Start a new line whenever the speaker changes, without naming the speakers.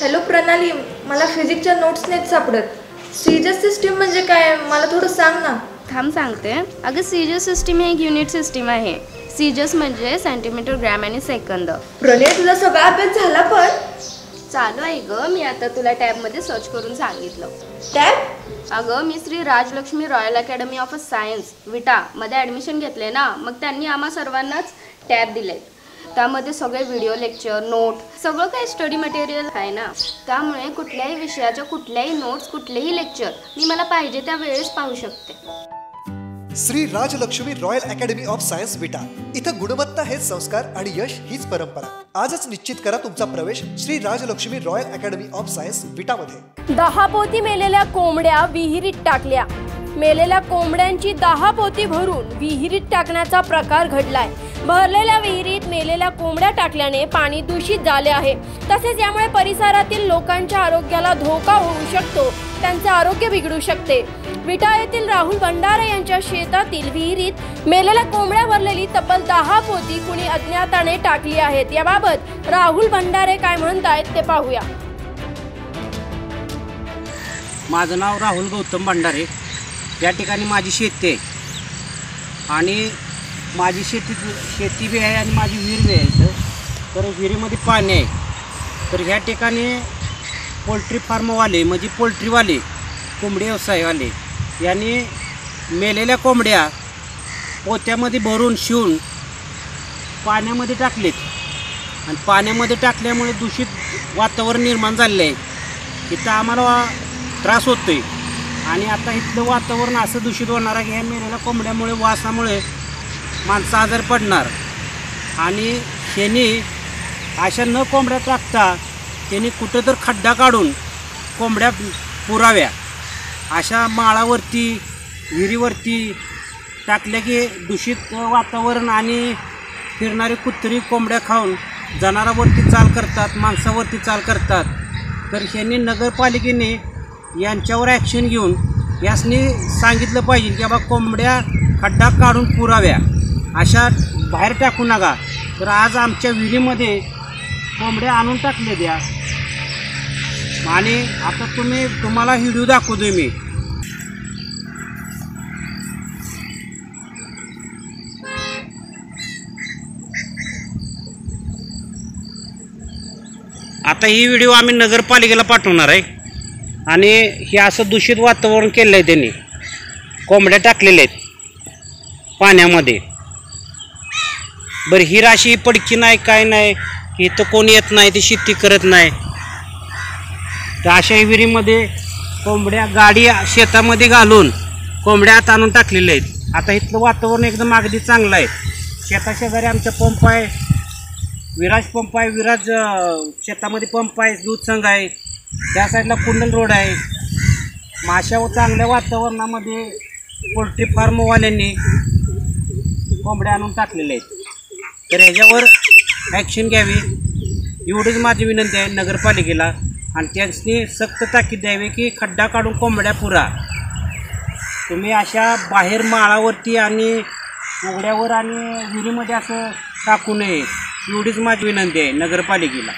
म्हणाली मला फिजिक्सच्या नोट्स नाहीत सापडत. सीजस सिस्टीम म्हणजे काय? मला थोडं सांग ना.
थांब सांगते. अगं सीजस सिस्टीम ही एक युनिट सिस्टीम आहे. सीजस म्हणजे सेंटीमीटर ग्रॅम आणि सेकंद
प्रणय तुझा सगळा अभ्यास झाला पण?
चालू आहे ग. मी आता तुला टॅबमध्ये सर्च करून सांगितलं.
टॅब?
अगं मी Shri Rajlakshmi royal academy of science Vita मध्ये ॲडमिशन घेतले ना. मग त्यांनी आम्हा सर्वांनाच टॅब दिले त्यामध्ये सगळे व्हिडिओ लेक्चर नोट सगळं काही स्टडी मटेरियल आहे ना. त्यामुळे कुठल्याही विषयाच्या कुठल्याही नोट्स कुठलेही लेक्चर मी मला पाहिजे त्या वेळेस पाहू शकते.
Shri Rajlakshmi royal academy of science Vita इथं गुणवत्ता हेच संस्कार आणि यश हीच परंपरा. आजच निश्चित करा तुमचा प्रवेश Shri Rajlakshmi royal academy of science विटामध्ये
दहा पोती मेलेल्या कोंबड्या विहिरीत टाकल्या. मेलेल्या कोंबड्यांची दहा पोती भरून विहिरीत टाकण्याचा प्रकार घडलाय. भरलेल्या विहिरीत मेलेल्या कोंबड्या टाकल्याने पाणी दूषित झाले आहे. तसेच यामुळे परिसरातील लोकांच्या आरोग्याला धोका होऊ शकतो. त्यांचे आरोग्य बिघडू शकते. विटा येथील राहुल भंडारे यांच्या शेतातील विहिरीत मेलेल्या कोंबड्या भरलेली तब्बल दहा पोती कुणी अज्ञाताने टाकली आहेत. याबाबत राहुल भंडारे काय म्हणतायत ते पाहूया.
माझं नाव राहुल गौतम भंडारे. या ठिकाणी माझी शेती आहे. आणि माझी शेती शेती बी आहे आणि माझी विहीर बी आहे इथं. तर विहिरीमध्ये पाणी आहे. तर ह्या ठिकाणी पोल्ट्री फार्मवाले म्हणजे पोल्ट्रीवाले कोंबडी व्यवसायवाले यांनी मेलेल्या कोंबड्या पोत्यामध्ये भरून शिवून पाण्यामध्ये टाकलेत. आणि पाण्यामध्ये टाकल्यामुळे दूषित वातावरण निर्माण झालेलं आहे. इथं आम्हाला त्रास होतो आहे आणि आता इथलं वातावरण असं दूषित होणार आहे की ह्या मेलेल्या कोंबड्यामुळे वासामुळे माणसं आजार पडणार. आणि त्यांनी अशा न कोंबड्या टाकता त्यांनी कुठं तर खड्डा काढून कोंबड्या पुराव्या. अशा माळावरती विहिरीवरती टाकल्या की दूषित वातावरण आणि फिरणारी कुत्री कोंबड्या खाऊन जनावरावरती चाल करतात माणसावरती चाल करतात. तर ह्यांनी नगरपालिकेने यांच्यावर ॲक्शन घेऊन यासनी सांगितलं पाहिजे की बाबा कोंबड्या खड्डा काढून पुराव्या. अशा बाहेर टाकू नका. तर आज आमच्या विहिरीमध्ये कोंबड्या आणून टाकले द्या आणि आता तुम्ही तुम्हाला व्हिडिओ दाखवतोय मी. आता ही व्हिडिओ आम्ही नगरपालिकेला पाठवणार आहे. आणि हे असं दूषित वातावरण केलं आहे त्यांनी. कोंबड्या टाकलेल्या आहेत. पाण्यामध्ये. बरं ही राशी पडकी नाही काय नाही इथं कोण येत नाही ते शेती करत नाही. तर अशा विहिरीमध्ये कोंबड्या गाडी शेतामध्ये घालून कोंबड्या आत आणून टाकलेल्या आहेत. आता इथलं वातावरण एकदम अगदी चांगलं आहे. शेताशेजारी आमचा पंप आहे. विराज पंप आहे. विराज शेतामध्ये पंप आहे दूध संघ आहे. त्या साईडला कुंडल रोड आहे. माशा व चांगल्या वातावरणामध्ये पोल्ट्री फार्मवाल्यांनी कोंबड्या आणून टाकलेल्या आहेत. तर ह्याच्यावर ॲक्शन घ्यावी. एवढीच माझी विनंती आहे नगरपालिकेला. आणि त्यांनी सक्त ताकीद द्यावी की खड्डा काढून कोंबड्या पुरा. तुम्ही अशा बाहेर माळावरती आणि उघड्यावर आणि विहिरीमध्ये असं टाकू नये. एवढीच माझी विनंती आहे नगरपालिकेला.